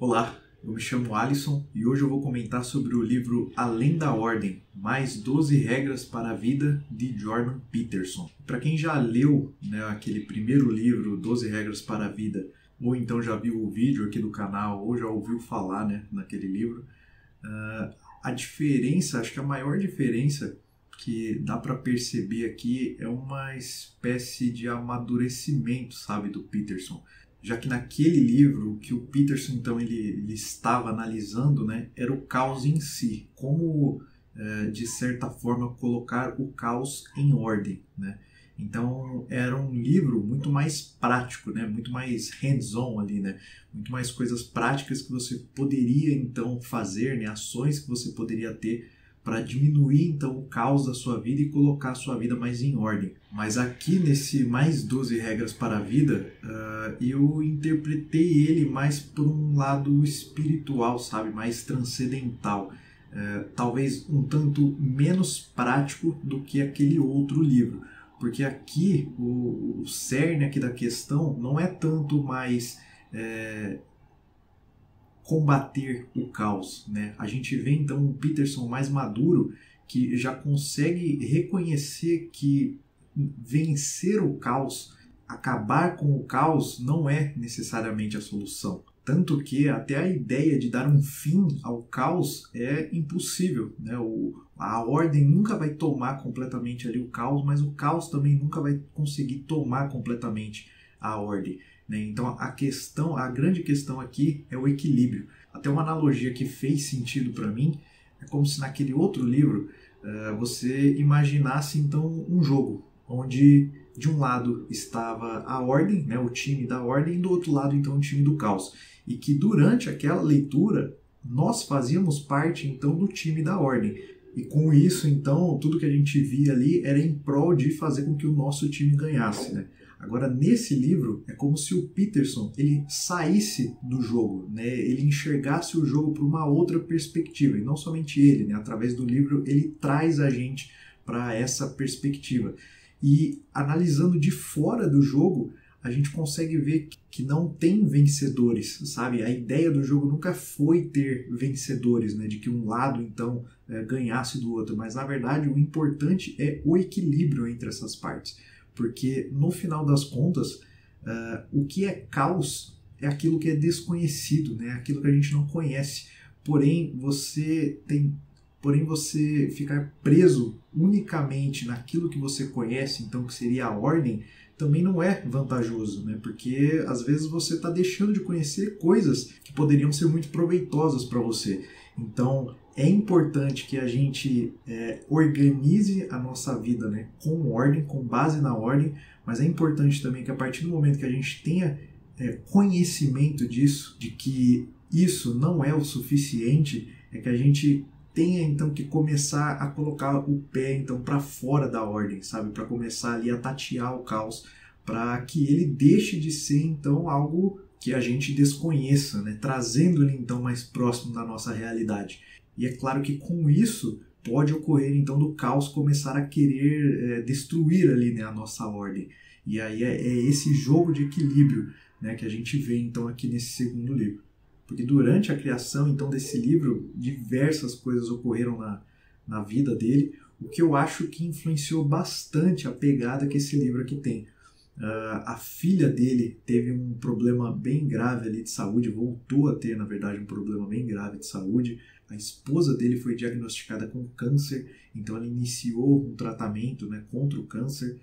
Olá, eu me chamo Alisson e hoje eu vou comentar sobre o livro Além da Ordem, mais 12 regras para a vida de Jordan Peterson. Para quem já leu né, aquele primeiro livro, 12 regras para a vida, ou então já viu o vídeo aqui do canal, ou já ouviu falar né, naquele livro, uh, a diferença, acho que a maior diferença que dá para perceber aqui é uma espécie de amadurecimento, sabe, do Peterson já que naquele livro que o Peterson então ele, ele estava analisando, né, era o caos em si, como é, de certa forma colocar o caos em ordem, né? Então era um livro muito mais prático, né? Muito mais hands-on ali, né? Muito mais coisas práticas que você poderia então fazer, né? Ações que você poderia ter para diminuir então o caos da sua vida e colocar a sua vida mais em ordem. Mas aqui nesse mais 12 regras para a vida, uh, eu interpretei ele mais por um lado espiritual, sabe, mais transcendental. Uh, talvez um tanto menos prático do que aquele outro livro, porque aqui o, o cerne aqui da questão não é tanto mais é, combater o caos. Né? A gente vê então um Peterson mais maduro que já consegue reconhecer que vencer o caos, acabar com o caos, não é necessariamente a solução. Tanto que até a ideia de dar um fim ao caos é impossível. Né? O, a ordem nunca vai tomar completamente ali o caos, mas o caos também nunca vai conseguir tomar completamente a ordem. Né? Então a questão, a grande questão aqui é o equilíbrio. Até uma analogia que fez sentido para mim é como se naquele outro livro uh, você imaginasse então um jogo onde de um lado estava a ordem, né, o time da ordem, e do outro lado então o time do caos, e que durante aquela leitura nós fazíamos parte então do time da ordem. E com isso, então, tudo que a gente via ali era em prol de fazer com que o nosso time ganhasse, né? Agora, nesse livro, é como se o Peterson ele saísse do jogo, né? ele enxergasse o jogo por uma outra perspectiva, e não somente ele, né? através do livro, ele traz a gente para essa perspectiva. E analisando de fora do jogo, a gente consegue ver que não tem vencedores, sabe? A ideia do jogo nunca foi ter vencedores, né? De que um lado então é, ganhasse do outro, mas na verdade o importante é o equilíbrio entre essas partes porque no final das contas, uh, o que é caos é aquilo que é desconhecido, né? aquilo que a gente não conhece. Porém, você tem, porém você ficar preso unicamente naquilo que você conhece, então que seria a ordem, também não é vantajoso, né? Porque às vezes você está deixando de conhecer coisas que poderiam ser muito proveitosas para você. Então, é importante que a gente é, organize a nossa vida né, com ordem, com base na ordem, mas é importante também que a partir do momento que a gente tenha é, conhecimento disso, de que isso não é o suficiente, é que a gente tenha então que começar a colocar o pé então para fora da ordem, sabe, para começar ali a tatear o caos, para que ele deixe de ser então algo que a gente desconheça, né? trazendo ele então mais próximo da nossa realidade. E é claro que com isso pode ocorrer então do caos começar a querer é, destruir ali né, a nossa ordem. E aí é, é, esse jogo de equilíbrio né, que a gente vê então aqui nesse segundo livro. Porque durante a criação então desse livro, diversas coisas ocorreram na, na vida dele, o que eu acho que influenciou bastante a pegada que esse livro aqui tem. Uh, a filha dele teve um problema bem grave ali de saúde, voltou a ter, na verdade, um problema bem grave de saúde. A esposa dele foi diagnosticada com câncer, então ela iniciou um tratamento né, contra o câncer.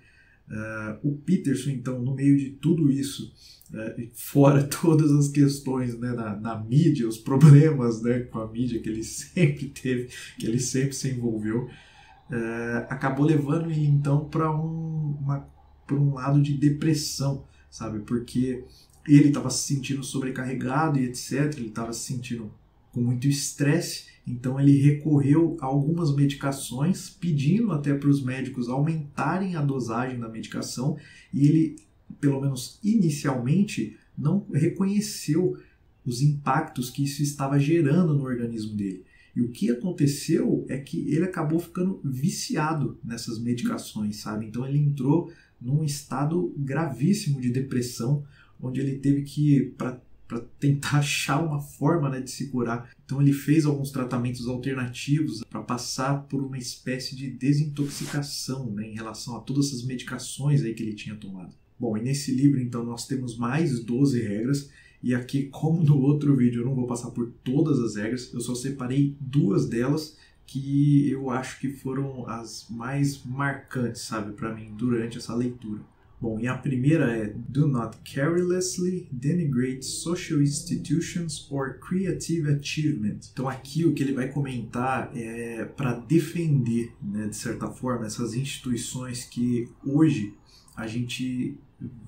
Uh, o Peterson, então, no meio de tudo isso, uh, fora todas as questões né, na, na, mídia, os problemas né, com a mídia que ele sempre teve, que ele sempre se envolveu, uh, acabou levando ele então para um, um lado de depressão, sabe? Porque ele estava se sentindo sobrecarregado e etc. Ele estava se sentindo com muito estresse, então ele recorreu a algumas medicações, pedindo até para os médicos aumentarem a dosagem da medicação, e ele, pelo menos inicialmente, não reconheceu os impactos que isso estava gerando no organismo dele. E o que aconteceu é que ele acabou ficando viciado nessas medicações, sabe? Então ele entrou num estado gravíssimo de depressão, onde ele teve que, para para tentar achar uma forma né, de se curar. Então ele fez alguns tratamentos alternativos para passar por uma espécie de desintoxicação né, em relação a todas essas medicações aí que ele tinha tomado. Bom, e nesse livro então nós temos mais 12 regras e aqui, como no outro vídeo, eu não vou passar por todas as regras, eu só separei duas delas que eu acho que foram as mais marcantes, sabe, para mim durante essa leitura. Bom, e a primeira é Do not carelessly denigrate social institutions or creative achievement. Então aqui o que ele vai comentar é para defender, né, de certa forma, essas instituições que hoje a gente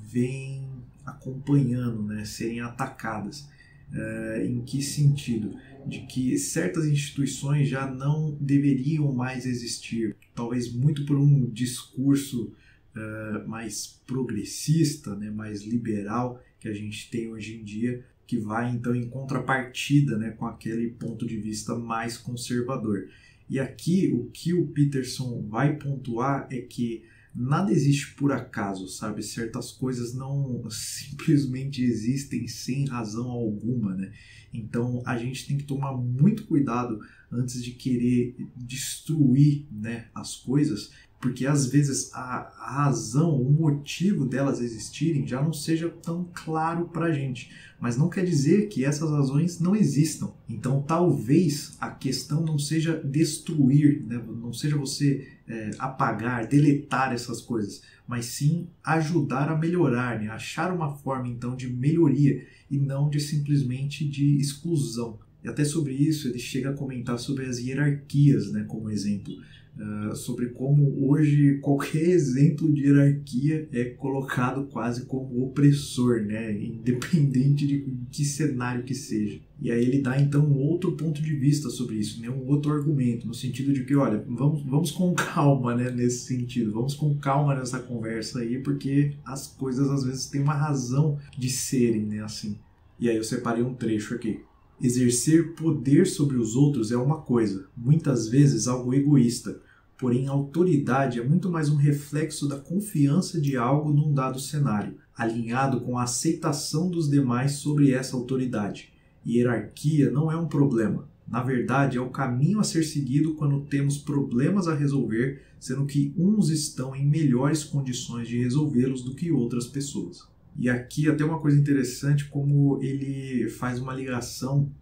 vem acompanhando, né, serem atacadas. Uh, em que sentido? De que certas instituições já não deveriam mais existir, talvez muito por um discurso uh, mais progressista, né, mais liberal que a gente tem hoje em dia, que vai então em contrapartida né, com aquele ponto de vista mais conservador. E aqui o que o Peterson vai pontuar é que nada existe por acaso, sabe? Certas coisas não simplesmente existem sem razão alguma, né? Então a gente tem que tomar muito cuidado antes de querer destruir né, as coisas porque às vezes a, razão, o motivo delas existirem já não seja tão claro para a gente. Mas não quer dizer que essas razões não existam. Então talvez a questão não seja destruir, né? não seja você é, apagar, deletar essas coisas, mas sim ajudar a melhorar, né? achar uma forma então de melhoria e não de simplesmente de exclusão. E até sobre isso ele chega a comentar sobre as hierarquias, né, como exemplo. Uh, sobre como hoje qualquer exemplo de hierarquia é colocado quase como opressor, né? independente de que cenário que seja. E aí ele dá então um outro ponto de vista sobre isso, né? um outro argumento, no sentido de que, olha, vamos, vamos com calma né? nesse sentido, vamos com calma nessa conversa aí, porque as coisas às vezes têm uma razão de serem né? assim. E aí eu separei um trecho aqui. Exercer poder sobre os outros é uma coisa, muitas vezes algo egoísta, porém autoridade é muito mais um reflexo da confiança de algo num dado cenário, alinhado com a aceitação dos demais sobre essa autoridade. Hierarquia não é um problema. Na verdade, é o caminho a ser seguido quando temos problemas a resolver, sendo que uns estão em melhores condições de resolvê-los do que outras pessoas. E aqui até uma coisa interessante como ele faz uma ligação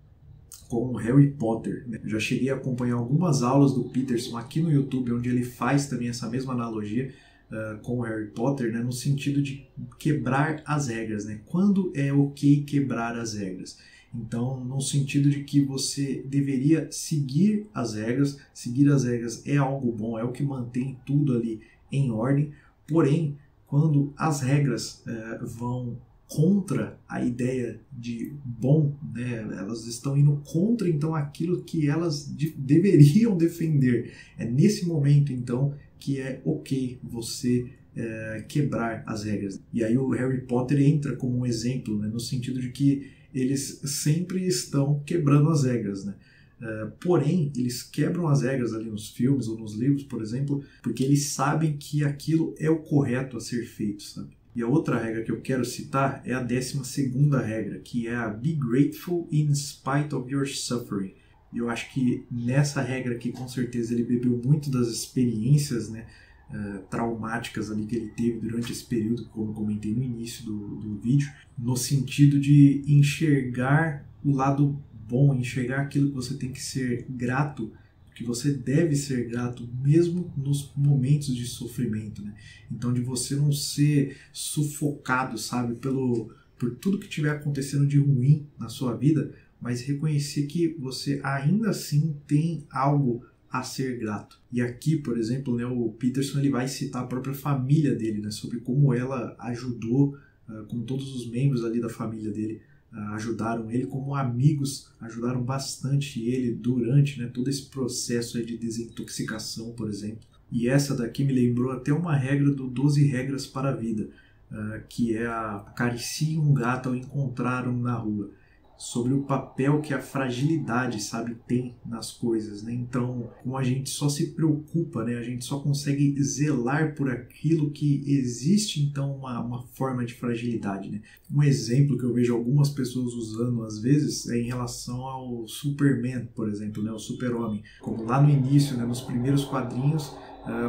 com Harry Potter. Né? Eu já cheguei a acompanhar algumas aulas do Peterson aqui no YouTube, onde ele faz também essa mesma analogia uh, com Harry Potter, né? no sentido de quebrar as regras. Né? Quando é ok quebrar as regras? Então, no sentido de que você deveria seguir as regras, seguir as regras é algo bom, é o que mantém tudo ali em ordem, porém, quando as regras uh, vão contra a ideia de bom, né? elas estão indo contra então aquilo que elas de deveriam defender. É nesse momento então que é ok você é, quebrar as regras. E aí o Harry Potter entra como um exemplo, né? no sentido de que eles sempre estão quebrando as regras, né? Uh, porém, eles quebram as regras ali nos filmes ou nos livros, por exemplo, porque eles sabem que aquilo é o correto a ser feito, sabe? E a outra regra que eu quero citar é a décima segunda regra, que é a Be Grateful in Spite of Your Suffering. E eu acho que nessa regra aqui, com certeza, ele bebeu muito das experiências né, uh, traumáticas ali que ele teve durante esse período, como comentei no início do, do vídeo, no sentido de enxergar o lado bom, enxergar aquilo que você tem que ser grato que você deve ser grato mesmo nos momentos de sofrimento, né? Então de você não ser sufocado, sabe, pelo por tudo que estiver acontecendo de ruim na sua vida, mas reconhecer que você ainda assim tem algo a ser grato. E aqui, por exemplo, né, o Peterson ele vai citar a própria família dele, né, sobre como ela ajudou, uh, como todos os membros ali da família dele ajudaram ele, como amigos ajudaram bastante ele durante né, todo esse processo de desintoxicação, por exemplo. E essa daqui me lembrou até uma regra do 12 Regras para a Vida, uh, que é a acaricie um gato ao encontrar um na rua. Sobre o papel que a fragilidade, sabe, tem nas coisas, né? Então, como a gente só se preocupa, né? A gente só consegue zelar por aquilo que existe, então, uma, uma forma de fragilidade, né? Um exemplo que eu vejo algumas pessoas usando às vezes é em relação ao Superman, por exemplo, né? O super-homem. Como lá no início, né? Nos primeiros quadrinhos,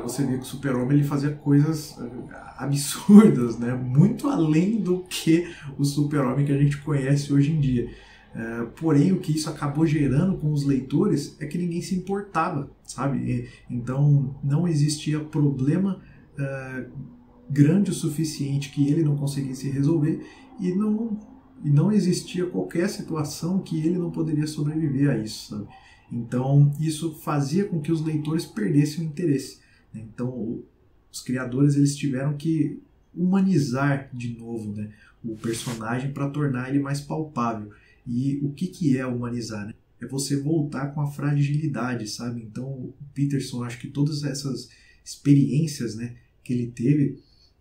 você vê que o super-homem ele fazia coisas uh, absurdas, né? muito além do que o super-homem que a gente conhece hoje em dia. Uh, porém, o que isso acabou gerando com os leitores é que ninguém se importava, sabe? Então, não existia problema grande o suficiente que ele não conseguisse resolver e não, e não existia qualquer situação que ele não poderia sobreviver a isso, sabe? Então, isso fazia com que os leitores perdessem o interesse. Né? Então, os criadores eles tiveram que humanizar de novo né, o personagem para tornar ele mais palpável. E o que, que é humanizar? Né? É você voltar com a fragilidade, sabe? Então, o Peterson, acho que todas essas experiências né, que ele teve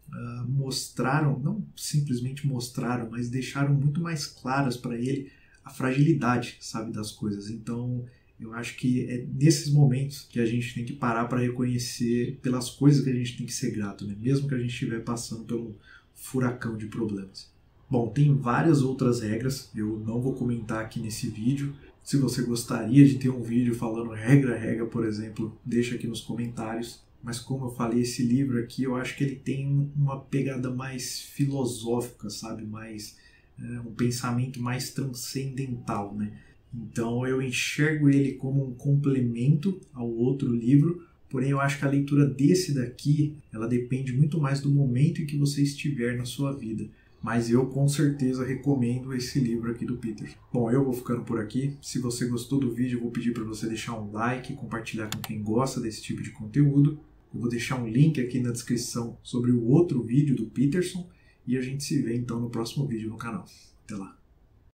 uh, mostraram, não simplesmente mostraram, mas deixaram muito mais claras para ele a fragilidade, sabe, das coisas. Então, eu acho que é nesses momentos que a gente tem que parar para reconhecer pelas coisas que a gente tem que ser grato, né? mesmo que a gente estiver passando por um furacão de problemas. Bom, tem várias outras regras, eu não vou comentar aqui nesse vídeo. Se você gostaria de ter um vídeo falando regra a regra, por exemplo, deixa aqui nos comentários. Mas como eu falei, esse livro aqui eu acho que ele tem uma pegada mais filosófica, sabe? Mais é, um pensamento mais transcendental, né? Então eu enxergo ele como um complemento ao outro livro, porém eu acho que a leitura desse daqui, ela depende muito mais do momento em que você estiver na sua vida. Mas eu com certeza recomendo esse livro aqui do Peter. Bom, eu vou ficando por aqui. Se você gostou do vídeo, eu vou pedir para você deixar um like, compartilhar com quem gosta desse tipo de conteúdo. Eu vou deixar um link aqui na descrição sobre o outro vídeo do Peterson e a gente se vê então no próximo vídeo no canal. Até lá!